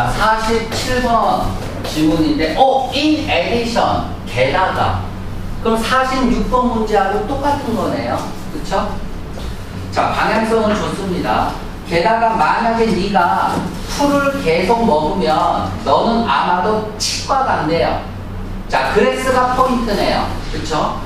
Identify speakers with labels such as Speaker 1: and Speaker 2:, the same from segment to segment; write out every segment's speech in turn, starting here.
Speaker 1: 자, 47번 질문인데, 어, in addition, 게다가. 그럼 46번 문제하고 똑같은 거네요. 그쵸? 자, 방향성은 좋습니다. 게다가 만약에 네가 풀을 계속 먹으면 너는 아마도 치과 간대요. 자, 그레스가 포인트네요. 그쵸?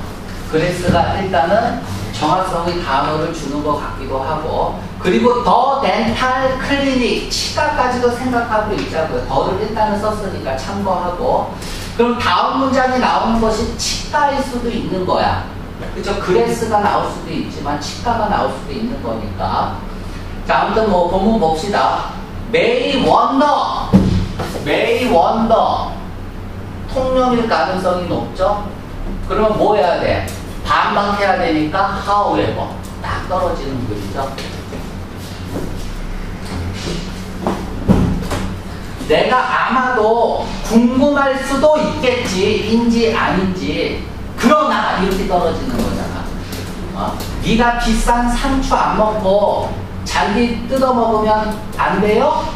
Speaker 1: 그레스가 일단은 정확성의 단어를 주는 것 같기도 하고 그리고 the dental clinic 치과까지도 생각하고 있자고요. the를 일단은 썼으니까 참고하고 그럼 다음 문장이 나오는 것이 치과일 수도 있는 거야. 그죠? 그레스가 나올 수도 있지만 치과가 나올 수도 있는 거니까 자 아무튼 뭐 본문 봅시다. may wonder may wonder 통념일 가능성이 높죠? 그러면 뭐 해야 돼? 반박해야 되니까 however 딱 떨어지는 글이죠. 내가 아마도 궁금할 수도 있겠지 인지 아닌지 그러나 이렇게 떨어지는 거잖아. 어? 네가 비싼 상추 안 먹고 잔디 뜯어 먹으면 안 돼요?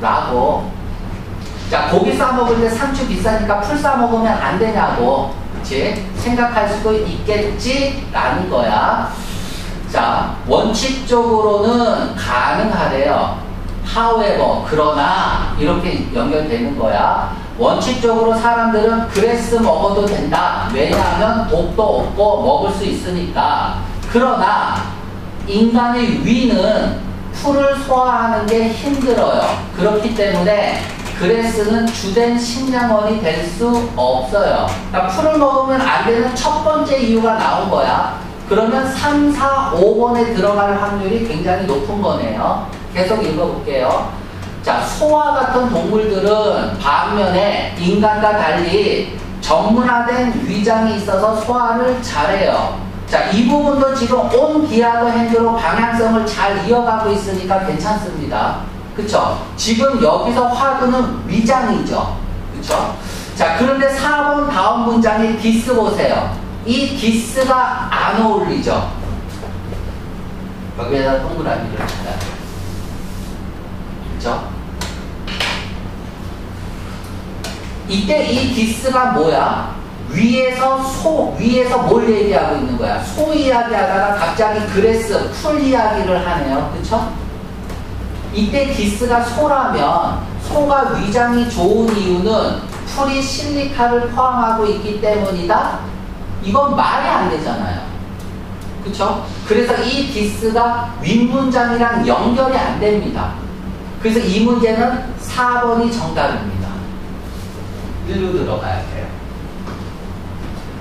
Speaker 1: 라고 자 고기 싸 먹을 때 상추 비싸니까 풀 싸 먹으면 안 되냐고 그치? 생각할 수도 있겠지? 라는 거야. 자, 원칙적으로는 가능하대요. However, 그러나, 이렇게 연결되는 거야. 원칙적으로 사람들은 grass 먹어도 된다. 왜냐하면 독도 없고 먹을 수 있으니까. 그러나, 인간의 위는 풀을 소화하는 게 힘들어요. 그렇기 때문에 grass는 주된 식량원이 될 수 없어요. 그러니까 풀을 먹으면 안 되는 첫 번째 이유가 나온 거야. 그러면 3, 4, 5번에 들어갈 확률이 굉장히 높은 거네요. 계속 읽어볼게요. 자, 소와 같은 동물들은 반면에 인간과 달리 전문화된 위장이 있어서 소화를 잘해요. 자, 이 부분도 지금 on the other hand로 방향성을 잘 이어가고 있으니까 괜찮습니다. 그쵸? 지금 여기서 화두는 위장이죠. 그쵸? 자, 그런데 4번 다음 문장의 this 보세요. 이 this가 안 어울리죠? 여기에다 동그라미를 쳐요. 그쵸? 이때 이 this가 뭐야? 위에서 소, 위에서 뭘 얘기하고 있는 거야? 소 이야기 하다가 갑자기 grass, 풀 이야기를 하네요. 그쵸? 이때 this가 소라면 소가 위장이 좋은 이유는 풀이 실리카를 포함하고 있기 때문이다? 이건 말이 안 되잖아요. 그쵸? 그래서 이 this가 윗문장이랑 연결이 안 됩니다. 그래서 이 문제는 4번이 정답입니다. 일로 들어가야 돼요.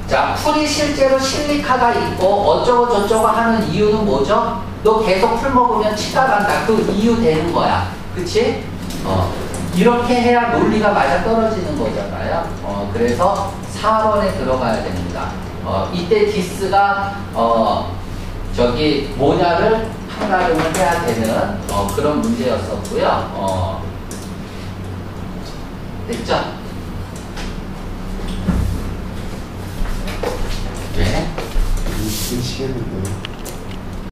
Speaker 1: 자, 풀이 실제로 실리카가 있고 어쩌고 저쩌고 하는 이유는 뭐죠? 너 계속 풀 먹으면 치과 간다. 그 이유 되는 거야. 그치? 어. 이렇게 해야 논리가 맞아 떨어지는 거잖아요. 어, 그래서 4번에 들어가야 됩니다. 어, 이때 디스가, 어, 저기, 뭐냐를 판가름을 해야 되는, 어, 그런 문제였었고요. 어, 됐죠? 네.
Speaker 2: 미치겠는데.